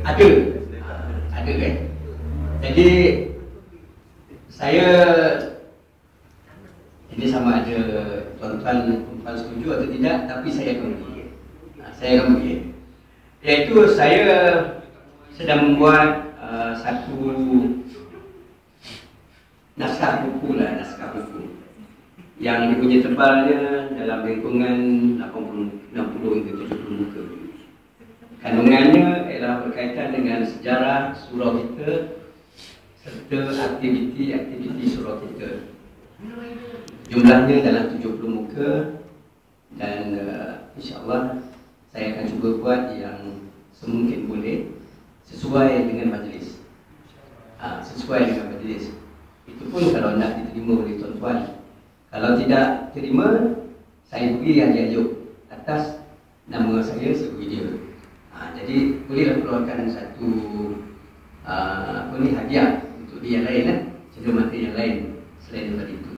Ada. Ada kan? Jadi saya ini sama ada tuan-tuan tuan setuju atau tidak tapi saya akan bagi. Ha, saya akan bagi. Iaitu saya sedang membuat uh, satu naskah buku lah, naskah buku yang dia punya tebalnya dalam lingkungan 80, 60 hingga 70 muka. Kandungannya berkaitan dengan sejarah surau kita serta aktiviti-aktiviti surau kita. Jumlahnya dalam 70 muka dan uh, insyaAllah saya akan cuba buat yang semungkin boleh sesuai dengan majlis. Ha, sesuai dengan majlis. Itu pun kalau nak diterima oleh tuan-tuan. Kalau tidak terima, saya beri ajuk-ajuk atas nama saya sebagai dia. Keluarkan satu uh, apa ni hadiah untuk dia lain lah. Cendera